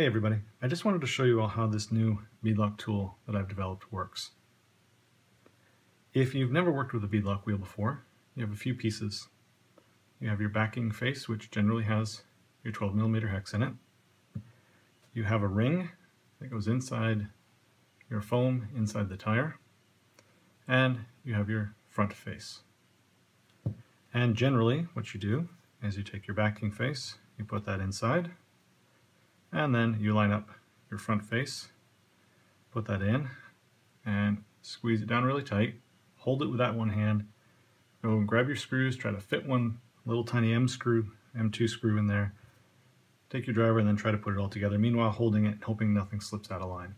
Hey everybody, I just wanted to show you all how this new beadlock tool that I've developed works. If you've never worked with a beadlock wheel before, you have a few pieces. You have your backing face, which generally has your 12 millimeter hex in it. You have a ring that goes inside your foam, inside the tire. And you have your front face. And generally, what you do is you take your backing face, you put that inside, and then you line up your front face, put that in, and squeeze it down really tight. Hold it with that one hand. Go and grab your screws, try to fit one little tiny M screw, M2 screw in there. Take your driver and then try to put it all together. Meanwhile, holding it, hoping nothing slips out of line.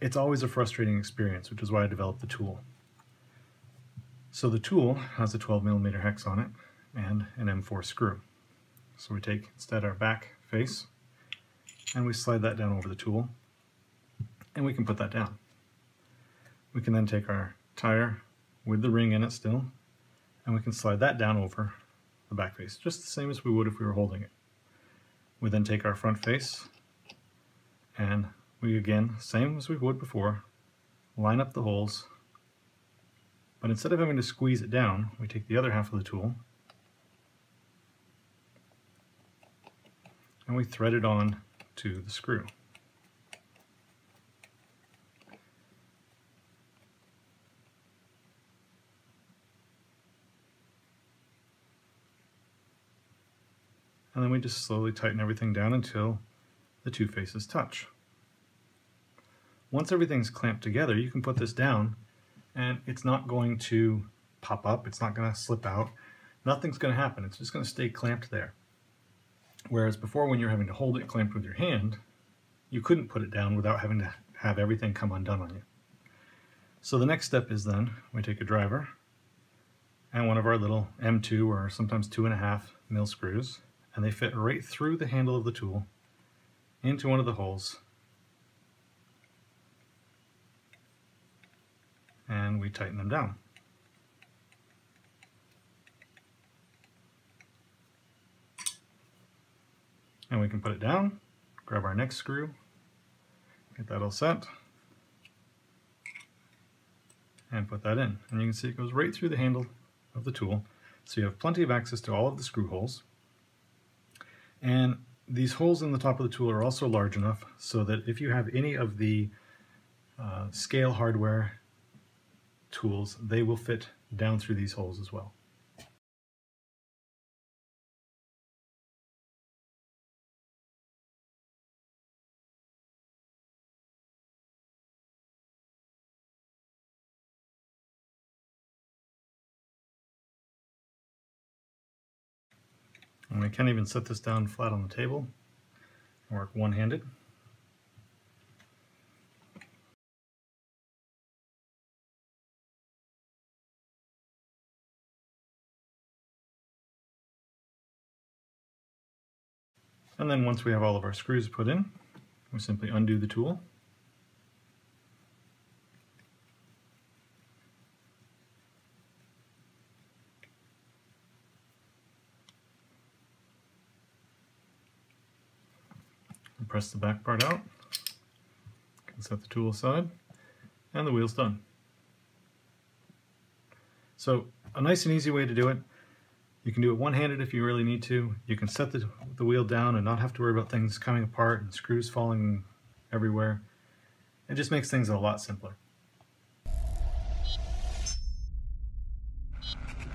It's always a frustrating experience, which is why I developed the tool. So the tool has a 12 millimeter hex on it and an M4 screw. So we take instead our back face, and we slide that down over the tool and we can put that down. We can then take our tire with the ring in it still and we can slide that down over the back face just the same as we would if we were holding it. We then take our front face and we again, same as we would before, line up the holes but instead of having to squeeze it down, we take the other half of the tool and we thread it on to the screw. And then we just slowly tighten everything down until the two faces touch. Once everything's clamped together, you can put this down and it's not going to pop up, it's not going to slip out, nothing's going to happen, it's just going to stay clamped there. Whereas before when you're having to hold it clamped with your hand, you couldn't put it down without having to have everything come undone on you. So the next step is then we take a driver and one of our little M2 or sometimes two and a half mil screws and they fit right through the handle of the tool into one of the holes and we tighten them down. And we can put it down, grab our next screw, get that all set, and put that in. And you can see it goes right through the handle of the tool. So you have plenty of access to all of the screw holes. And these holes in the top of the tool are also large enough so that if you have any of the uh, scale hardware tools, they will fit down through these holes as well. And we can't even set this down flat on the table and work one-handed. And then once we have all of our screws put in, we simply undo the tool. Press the back part out. Can set the tool aside, and the wheel's done. So a nice and easy way to do it you can do it one-handed if you really need to. You can set the, the wheel down and not have to worry about things coming apart and screws falling everywhere. It just makes things a lot simpler.